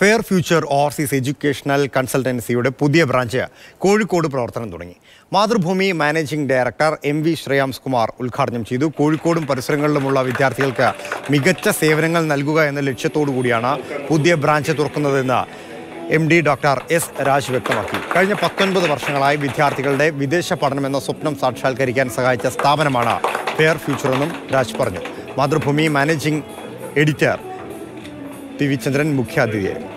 Fair future overseas educational കൺസൾട്ടൻസിയുടെ പുതിയ branch Kozhikode പ്രവർത്തനം തുടങ്ങി. Mathrubhumi managing director M V Shreyams Kumar ഉദ്ഘാടനം ചെയ്തു. കോഴിക്കോടും പരിസരങ്ങളിലുമുള്ള വിദ്യാർത്ഥികൾക്ക് മികച്ച സേവനങ്ങൾ നൽകുക എന്ന ലക്ഷ്യത്തോടു കൂടിയാണ് പുതിയ branch തുറക്കുന്നതെന്ന് M D doctor S Raj വ്യക്തമാക്കി. കഴിഞ്ഞ പത്തൊൻപത് വർഷങ്ങളായി വിദ്യാർത്ഥികളുടെ വിദേശ പഠനം എന്ന സ്വപ്നം സാക്ഷാത്കരിക്കാൻ സഹായിച്ച സ്ഥാപനമാണ് ഫെയർ ഫ്യൂച്ചർ എന്നും രാജ് പറഞ്ഞു. Mathrubhumi managing editor TV Chandran मुख्य अतिथि है?